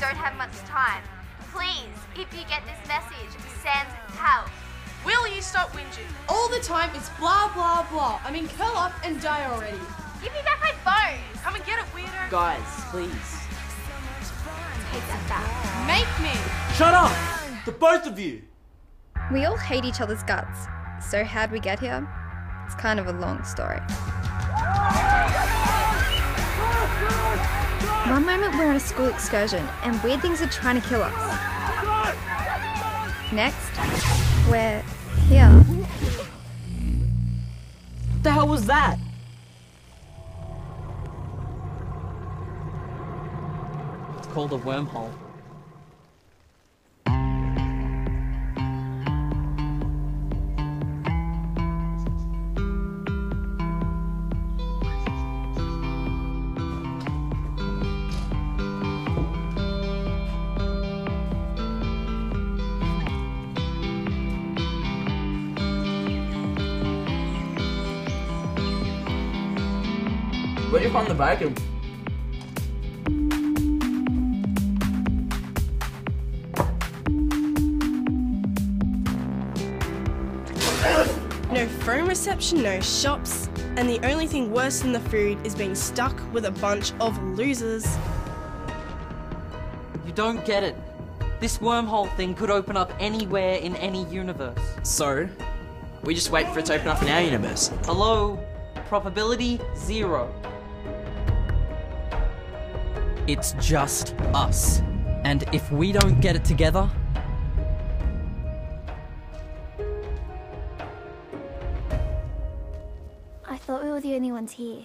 don't have much time. Please, if you get this message, send help. Will you stop whinging? All the time it's blah blah blah. I mean, curl up and die already. Give me back my phone. Come and get it, weirdo. Guys, please. Take that back. Make me. Shut up, the both of you. We all hate each other's guts. So how'd we get here? It's kind of a long story. One moment we're on a school excursion and weird things are trying to kill us. Next, we're here. What The hell was that? It's called a wormhole. Where'd you find the bacon? No phone reception, no shops, and the only thing worse than the food is being stuck with a bunch of losers. You don't get it. This wormhole thing could open up anywhere in any universe. So, we just wait for it to open up in our universe. Hello? Probability zero. It's just us. And if we don't get it together, I thought we were the only ones here.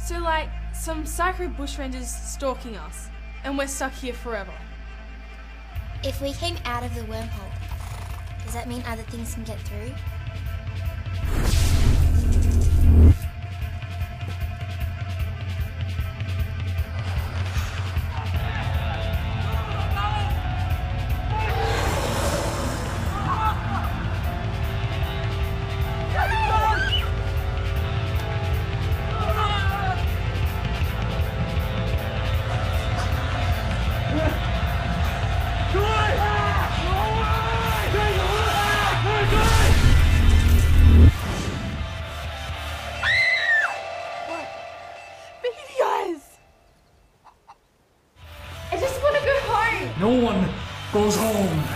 So like some psycho bushrangers stalking us, and we're stuck here forever. If we came out of the wormhole, does that mean other things can get through? Go home! No one goes home.